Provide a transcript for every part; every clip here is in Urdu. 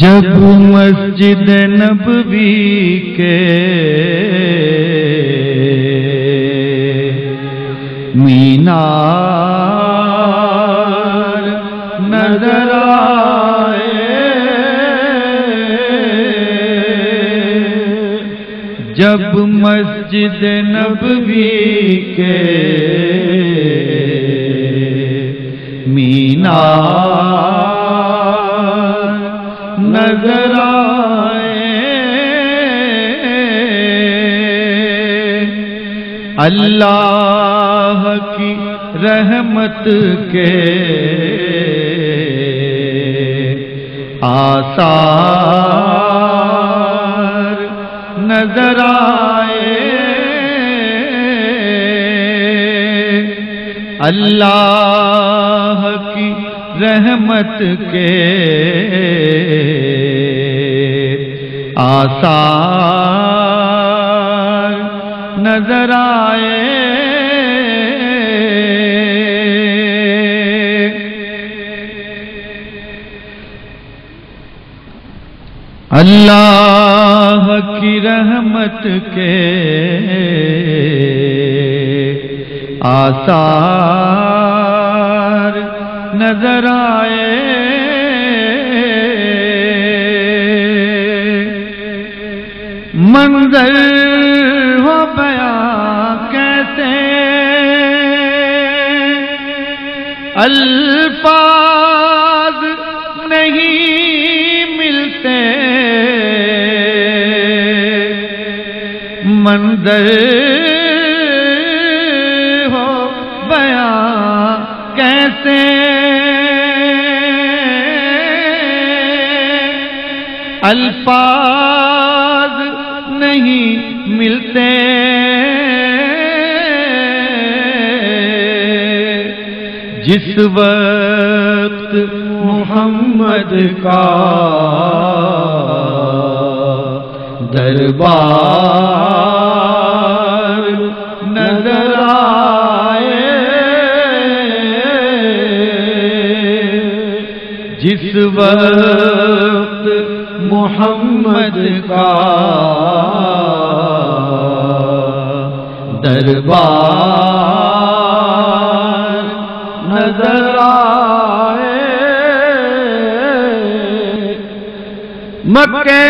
جب مسجد نبوی کے مینار نظر آئے جب مسجد نبوی کے مینار نظر آئے۔ اللہ کی رحمت کے آثار نظر آئے۔ اللہ کی رحمت کے آثار نظر آئے۔ اللہ کی رحمت کے آثار نظر آئے۔ منظر ہو بیاں کیسے؟ الفاظ نہیں ملتے۔ منظر ہو بیاں کیسے؟ الفاظ جس وقت محمد کا دربار نظر آئے۔ جس وقت محمد کا دربار نظر آئے۔ مکے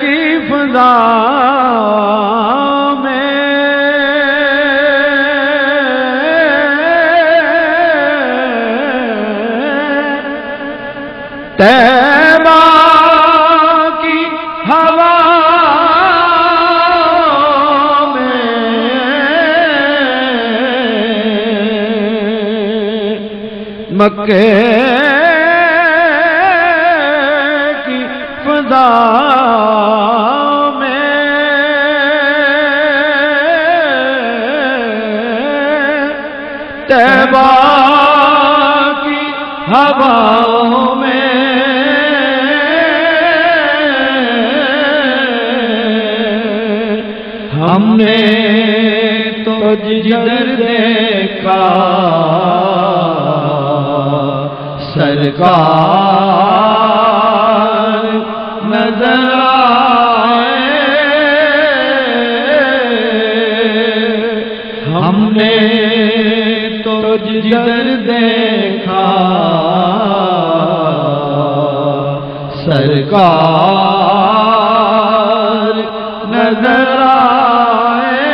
کی فضا میں۔ مکے کی فضا میں تیبا کی ہواؤں میں ہم نے تو جدر دیکھا سرکار نظر آئے۔ ہم نے تو جدر دیکھا۔ سرکار نظر آئے۔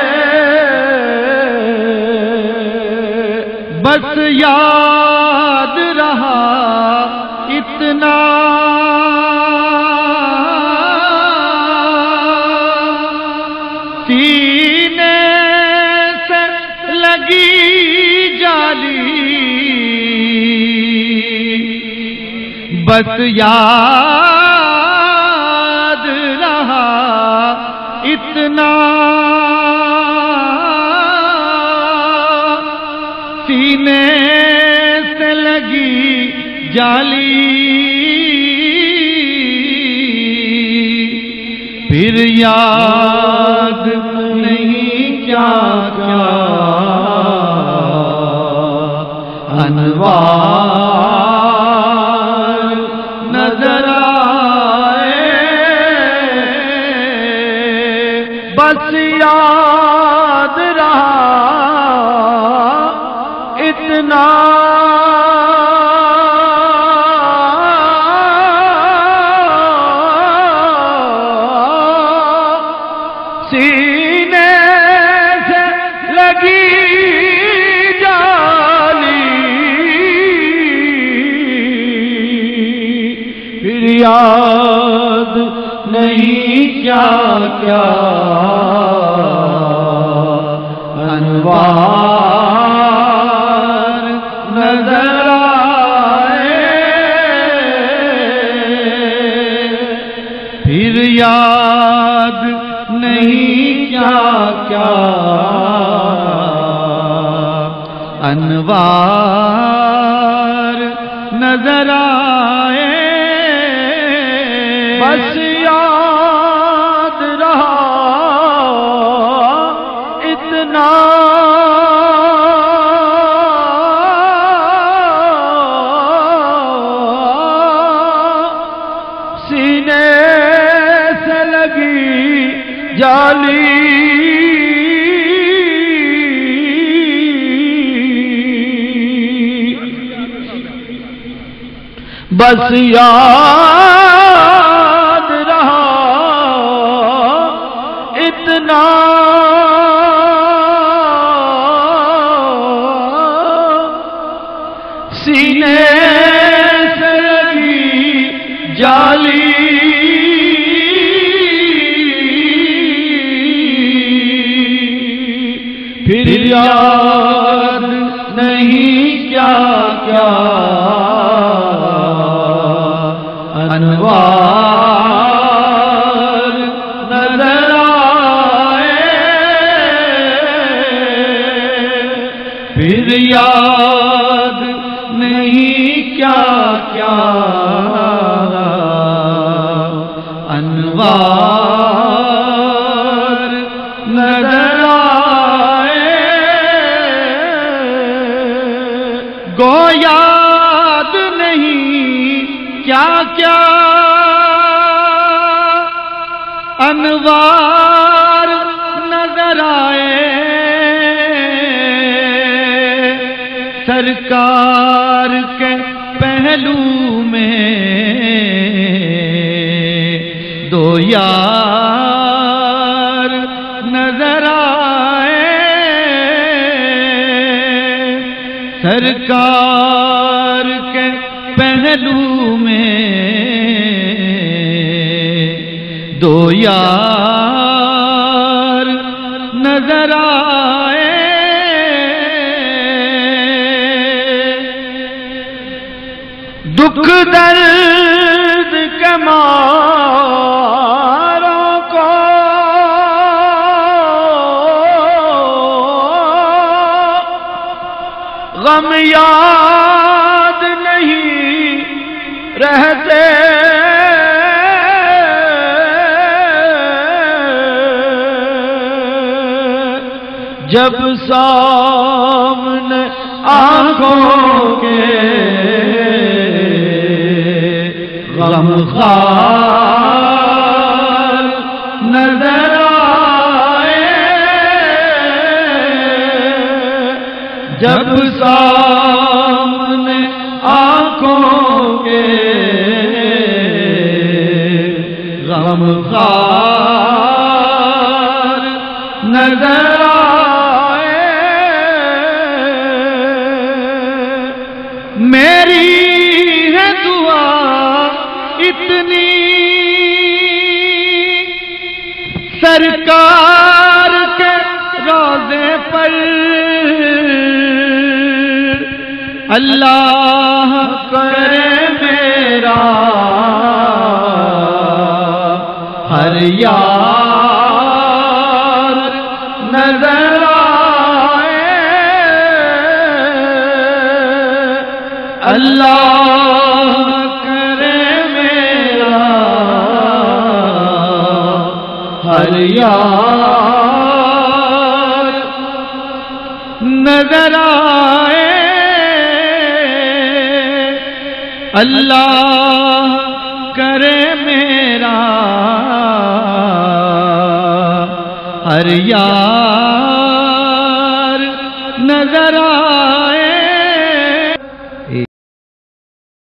بس یاد رہا۔ اتنا سینے سے لگی جالی۔ بس یاد رہا اتنا۔ سینے سے لگی جالی۔ پھر یاد نہیں کیا کیا؟ انوار نظر آئے۔ بس یاد رہا اتنا یاد نہیں کیا کیا۔ انوار نظر آئے۔ پھر یاد نہیں کیا کیا۔ انوار نظر آئے سینے سے لگی جالی. بس یاد رہا اتنا جالی۔ پھر یاد نظر آئے۔ گو یاد نہیں کیا کیا۔ انوار نظر آئے۔ سرکار کے پہلو میں دو یار میں دو یار نظر آئے۔ دکھ درد کماروں کو۔ غم یاد نہیں رہتے جب سامنے آنکھوں کے غم خار نظر آئے جب سامنے غم خار نظر آئے۔ میری ہے دعا اتنی۔ سرکار کے روزے پر۔ اللہ کرے میرا۔ یار نظر آئے۔ اللہ کرے میرا ہر یار۔ نظر آئے۔ اللہ کرے